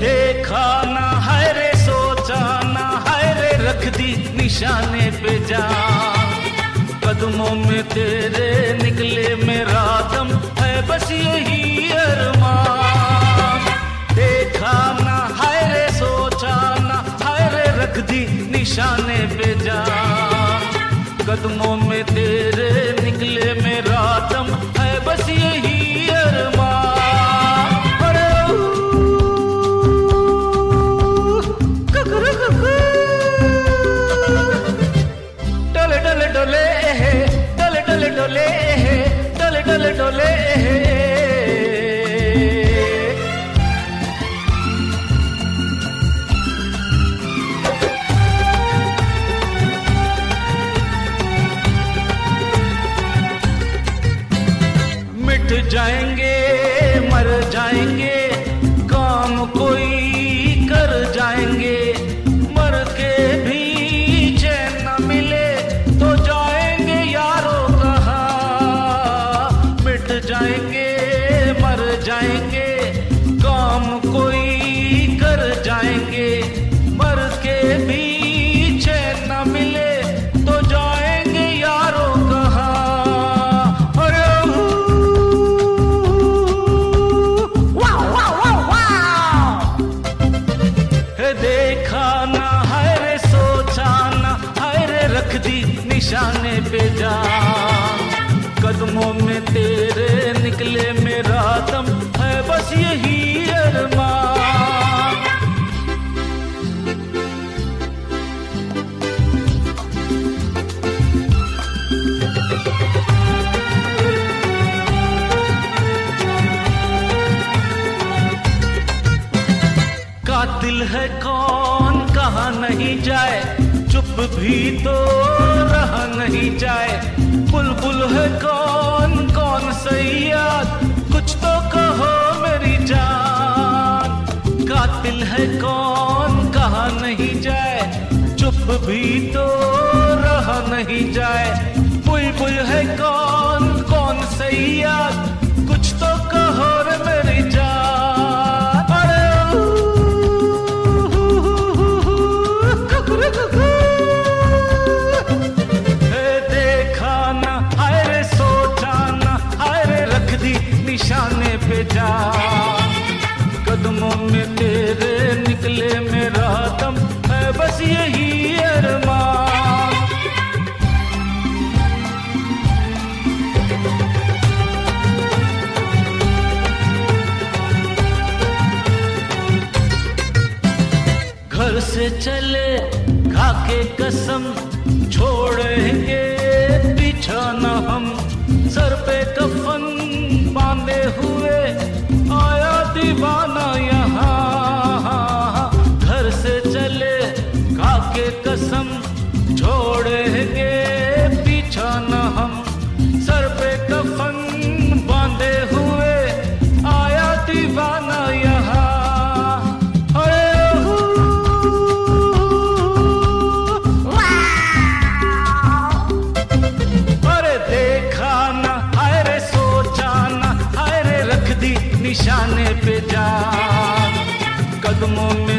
देखा ना है रे, सोचा ना है रे, रख दी निशाने पे जा। कदमों में तेरे निकले मेरा दम है बस यही अरमान। कदमों में तेरे निकले मेरा दम? है बस यही डोले डोले डोले डोले डोले डोले डोले डोले डोले डोले डोले जाएँगे, मर जाएँगे, काम कोई कर जाएँगे। मर के भी चैन न मिले तो जाएँगे यारों कहा। मिट जाएँगे, मर जाएँगे पे जा कदमों में तेरे निकले मेरा दम है बस यही अरमान कातिल है कौन, कहा नहीं जाए, चुप भी तो रहा नहीं जाए? बुलबुल है कौन कौन सैयाद? कुछ तो कहो मेरी जान। कातिल है कौन, कहा नहीं जाए? चुप भी तो रहा नहीं जाए। बुलबुल है कौन कौन सैयाद? निकले मेरा दम है बस यही अरमान। घर से चले खा के कसम छोड़ेंगे न हम सर पे कफन बांधे हुए, आया दीवाना। कसम छोड़ेंगे पीछा न हम। सर पे कफन बांधे हुए, आया दीवाना यहाँ। अरे अरे देखा ना, हाय रे सोचा ना, हाय रे रख दी निशाने पे जा कदमों में